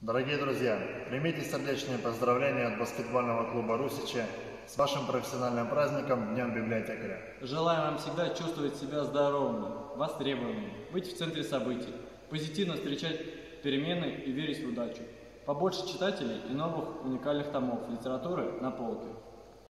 Дорогие друзья, примите сердечные поздравления от баскетбольного клуба «Русичи» с вашим профессиональным праздником Днем библиотекаря. Желаем вам всегда чувствовать себя здоровыми, востребованными, быть в центре событий, позитивно встречать перемены и верить в удачу. Побольше читателей и новых уникальных томов литературы на полке.